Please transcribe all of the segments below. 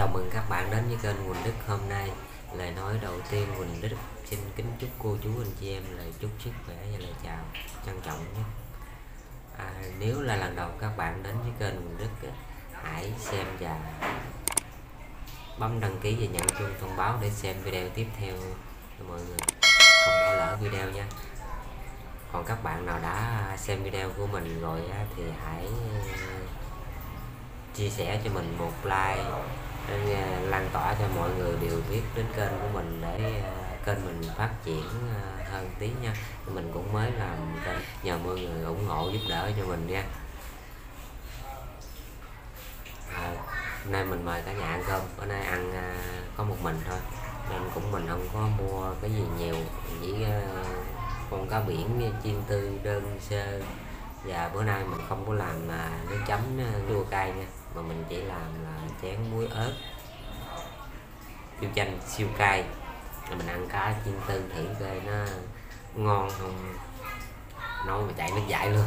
Chào mừng các bạn đến với kênh Quỳnh Đức. Hôm nay Lời nói đầu tiên Quỳnh Đức xin kính chúc cô chú anh chị em lời chúc sức khỏe và lời chào trân trọng nhé. À, Nếu là lần đầu các bạn đến với kênh Quỳnh Đức hãy xem và bấm đăng ký và nhận chuông thông báo để xem video tiếp theo. Cho mọi người không bỏ lỡ video nha. Còn các bạn nào đã xem video của mình rồi thì hãy ờ, chia sẻ cho mình một like để à, lan tỏa cho mọi người đều biết đến kênh của mình để à, kênh mình phát triển à, hơn tí nha. Mình cũng mới làm kênh nhờ mọi người ủng hộ giúp đỡ cho mình nha. À, hôm nay mình mời cả nhà ăn cơm. Bữa nay ăn có một mình thôi. Nên cũng mình không có mua cái gì nhiều. Chỉ con cá biển chiên tư đơn sơ. Và bữa nay mình không có làm mà nước chấm chua cay nha mà mình chỉ làm là chén muối ớt tiêu chanh siêu cay. Rồi mình ăn cá chiên tư thử coi nó ngon không. Nói mà chạy nước dãi luôn.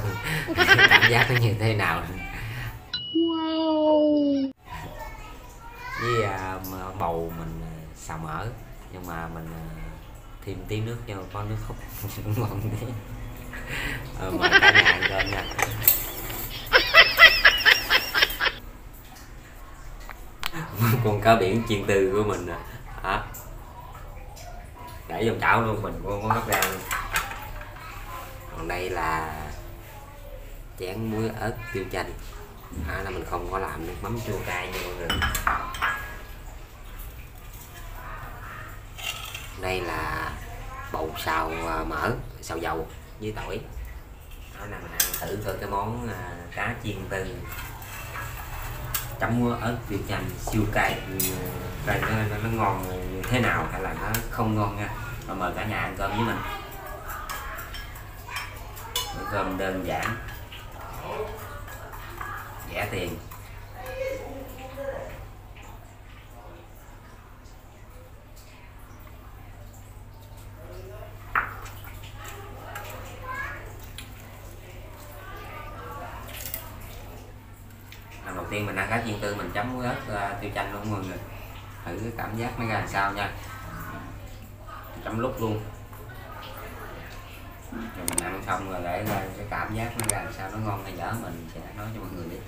Cảm giác nó như thế nào? Wow. Với à, bầu mình à, xào mỡ nhưng mà mình à, thêm tí nước cho có nước hút. Ngon tí ờ, mời cả nhà ăn cơm nha con cá biển chiên từ của mình nè hả? Để vào chảo luôn mình con có hấp ra luôn còn đây là chén muối ớt tiêu chanh. À, là mình không có làm nước mắm chua cay như mọi người. Đây là bột xào à, mỡ xào dầu với tỏi. Đó là mình ăn thử thôi cái món à, cá chiên từ chấm ớt việt chanh siêu cay ừ, coi nó, nó, nó ngon thế nào hay là nó không ngon nha. Rồi mời cả nhà ăn cơm với mình. Bữa cơm đơn giản rẻ tiền lần đầu tiên mình ăn cá chiên tư mình chấm muối ớt tiêu chanh luôn mọi người. Thử cái cảm giác nó ra làm sao nha. Chấm lúc luôn. Rồi mình ăn xong rồi để ra cái cảm giác nó ra làm sao nó ngon hay dở mình sẽ nói cho mọi người biết.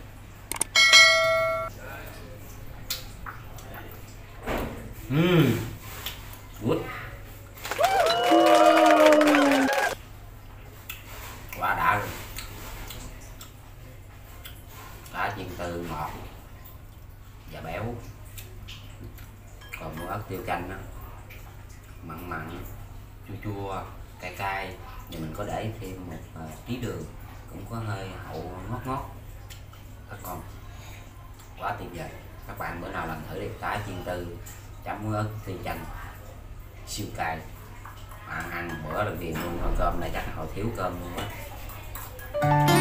Mmm, good. Quá đã rồi. Cá chiên từ ngọt và béo. Còn muối ớt tiêu chanh đó, mặn mặn, chua chua, cay cay. thì mình có để thêm một uh, tí đường cũng có hơi hậu ngót ngót rất ngon quá tuyệt vời các bạn bữa nào làm thử đi cá chiên từ chấm muối ớt tiêu chanh siêu cay bạn ăn bữa là tiên luôn còn cơm này chắc hồi thiếu cơm luôn á.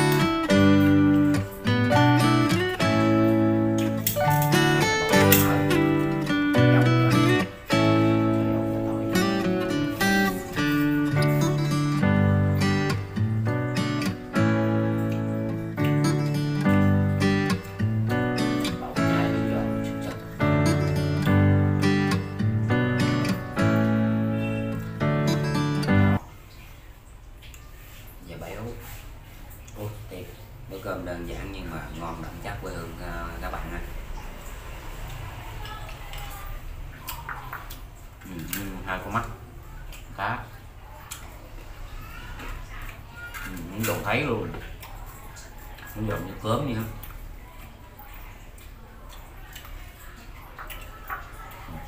Hai con mắt. Cá những đồ thấy luôn. Những đồ như cớm như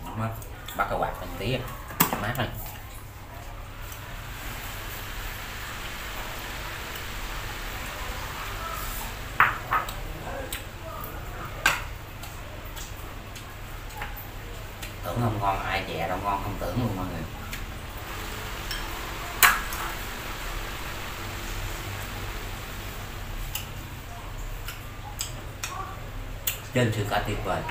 đó bắt cái quạt lên tí mát này. Tưởng không? Ngon ai chè đâu ngon không tưởng luôn mọi người. Trên sự cả tuyệt vời.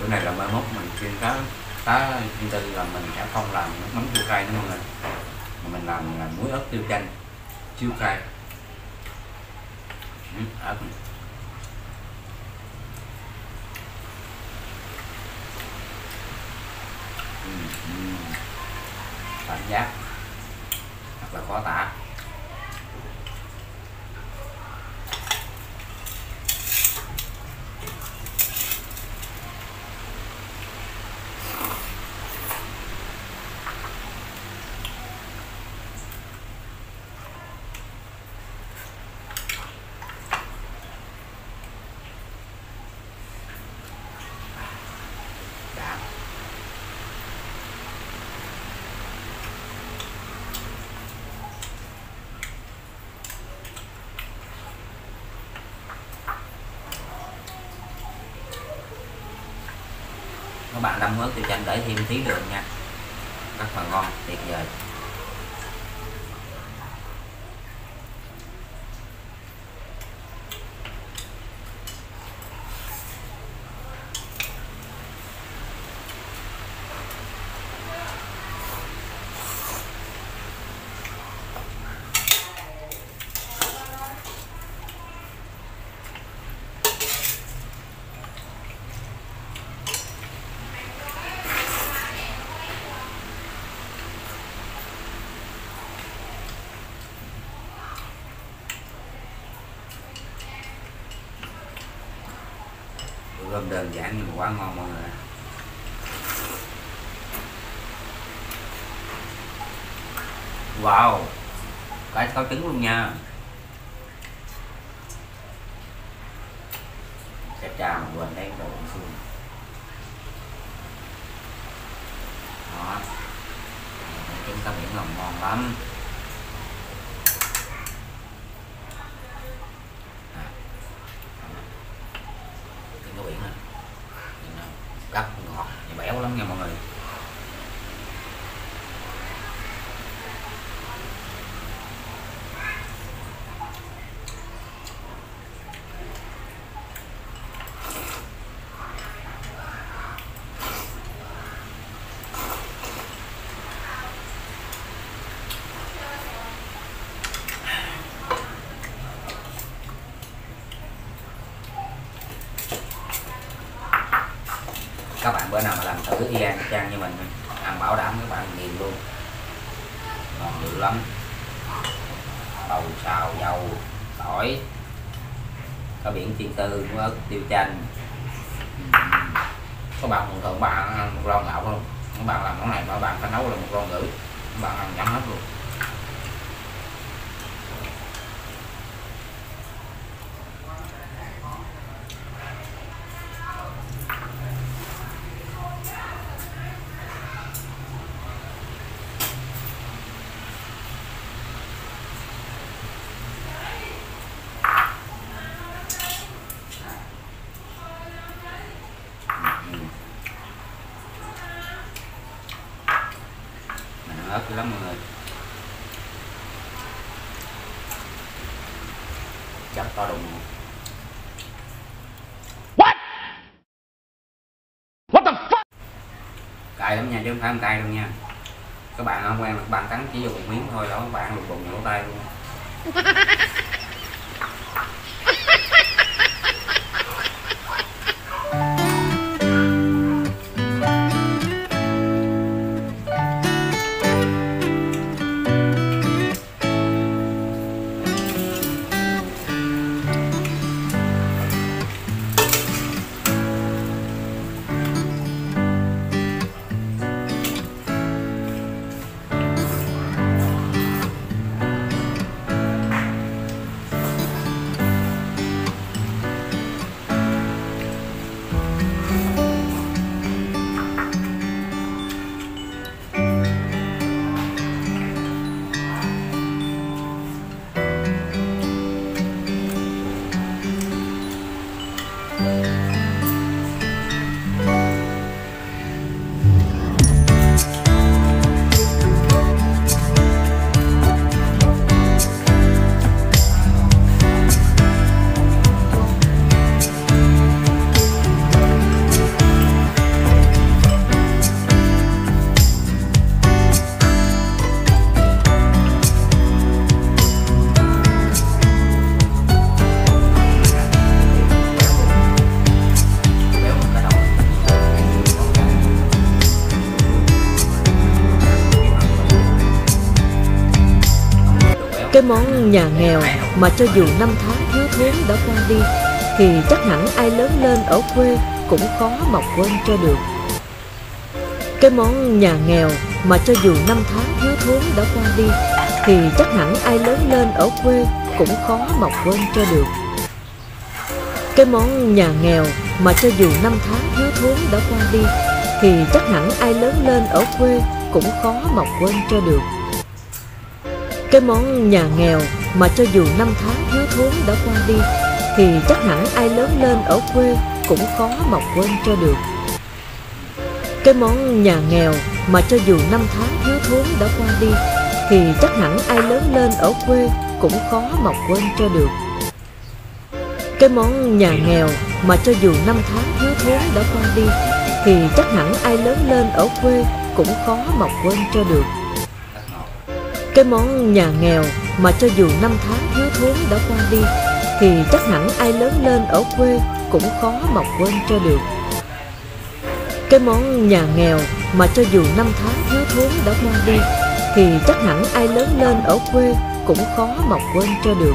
Bữa này là mai mốt mình chuyên cá cá chuyên tư là mình sẽ không làm nước mắm chua cay nữa mọi người. Mà mình làm là muối ớt tiêu chanh chiêu cay. Ừ, ớt ừ, ừ cảm giác rất là khó tả. Bạn đâm ớt tiêu chanh để thêm tí đường nha. Rất là ngon, tuyệt vời. Cơm đơn giản nhưng mà quá ngon mọi người wow, cái có trứng luôn nha. Chà chà, mà quên lấy đồ xuống đó. Trứng cá biển lòng ngon lắm. Cái biển này, Nhìn rất ngọt béo lắm nha mọi người. Các bạn bữa nào mà làm thử y ăn trang như mình ăn bảo đảm các bạn nghiền luôn. Ngon dữ lắm. Đậu xào dầu, tỏi. Có biển chiên tư có ớt, tiêu chanh. Các bạn thường thường bạn ăn một lon gạo không? Các bạn làm món này mà bạn phải nấu là một lon rưỡi. Các bạn ăn nhắm hết luôn Ừm. mình ăn ớt dữ lắm mọi người chất to đùng cay lắm nha, chứ không phải không cay đâu nha. Các bạn không quen là các bạn cắn chỉ dùng một miếng thôi đó các bạn lục bụng lỗ tay luôn. món nhà nghèo mà cho dù năm tháng thiếu thốn đã qua đi, thì chắc hẳn ai lớn lên ở quê cũng khó mà quên cho được. Cái món nhà nghèo mà cho dù năm tháng thiếu thốn đã qua đi, thì chắc hẳn ai lớn lên ở quê cũng khó mà quên cho được. Cái món nhà nghèo mà cho dù năm tháng thiếu thốn đã qua đi, thì chắc hẳn ai lớn lên ở quê cũng khó mà quên cho được cái món nhà nghèo mà cho dù năm tháng thiếu thốn đã qua đi, thì chắc hẳn ai lớn lên ở quê cũng khó mà quên cho được. Cái món nhà nghèo mà cho dù năm tháng thiếu thốn đã qua đi, thì chắc hẳn ai lớn lên ở quê cũng khó mà quên cho được. Cái món nhà nghèo mà cho dù năm tháng thiếu thốn đã qua đi, thì chắc hẳn ai lớn lên ở quê cũng khó mà quên cho được cái món nhà nghèo mà cho dù năm tháng thiếu thốn đã qua đi, thì chắc hẳn ai lớn lên ở quê cũng khó mà quên cho được. Cái món nhà nghèo mà cho dù năm tháng thiếu thốn đã qua đi, thì chắc hẳn ai lớn lên ở quê cũng khó mà quên cho được.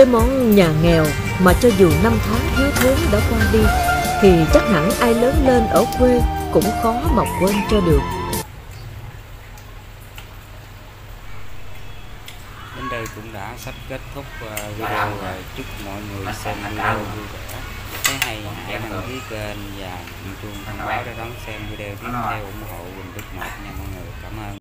Cái món nhà nghèo mà cho dù năm tháng thiếu thốn đã qua đi, Thì chắc hẳn ai lớn lên ở quê cũng khó mà quên cho được. Đến đây cũng đã sắp kết thúc ờ, video rồi chúc mọi người xem video vui vẻ. Thấy hay, hãy đăng ký kênh và nhấn chuông thông báo để đón xem video tiếp theo ủng hộ Quỳnh Đức Mộc nha mọi người. Cảm ơn.